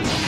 Oh!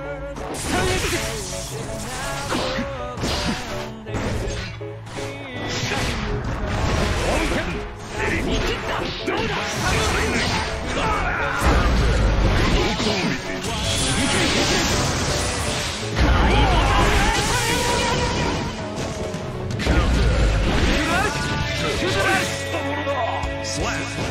Slash!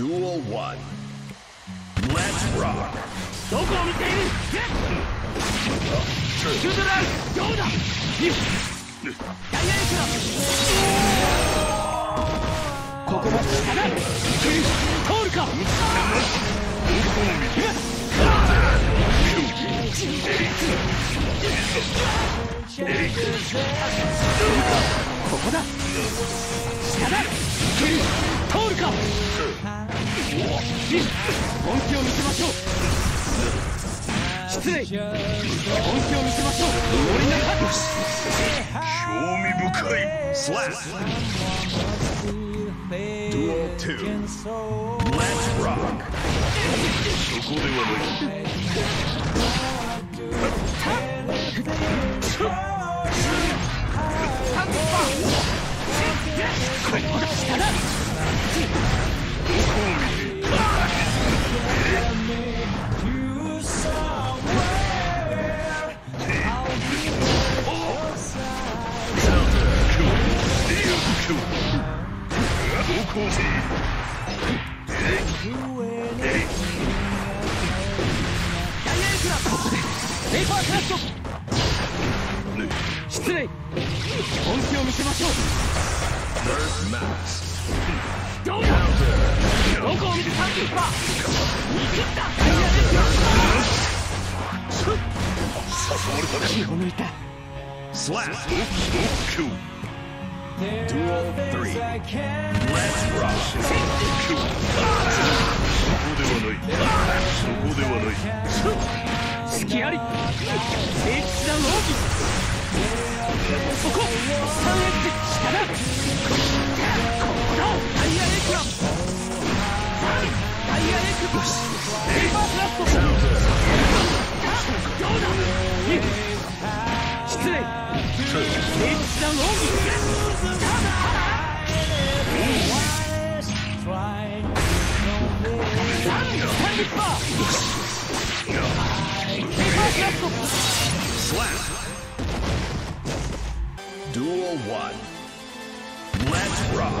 どこを見ているシュートライどうだダイヤエクラこだ下だ通るかここだ下だ通るか本気を見せましょう失礼本気を見せましょう森の中興味深い Slap. Duel 2. Let's rock. そこではない。下だどこダイ失礼本気を見せましょう First match. どうだどこを見てサンキューパー見切ったダイヤエクラ誘われたかた Slap. Kill. Duel 3. Let's rock. そこではない。そこではない。隙あり聖地だローギそこサンエッジ下だ Duel 1. Let's rock.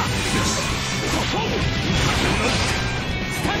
スタン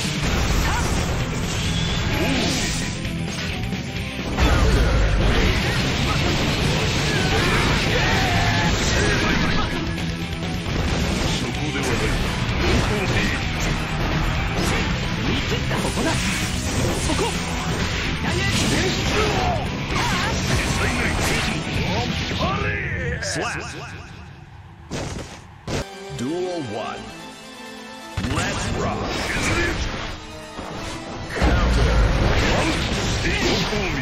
30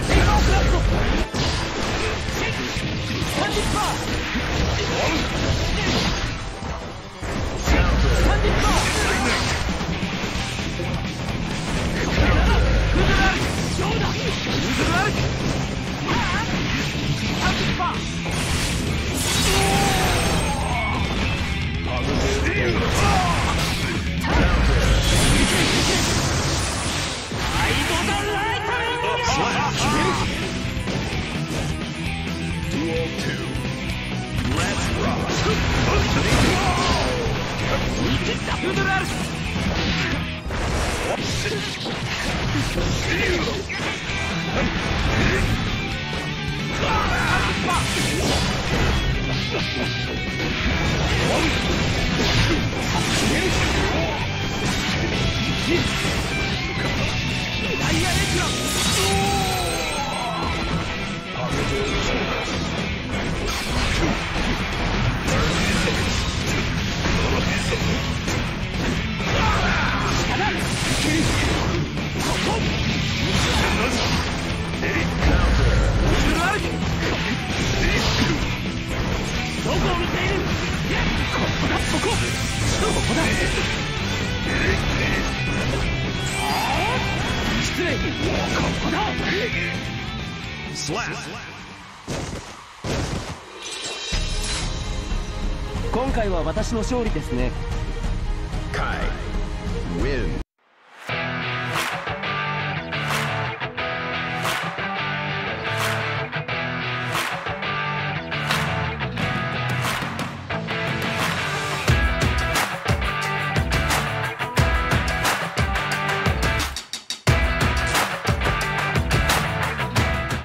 ダイ回は私の勝利ですね。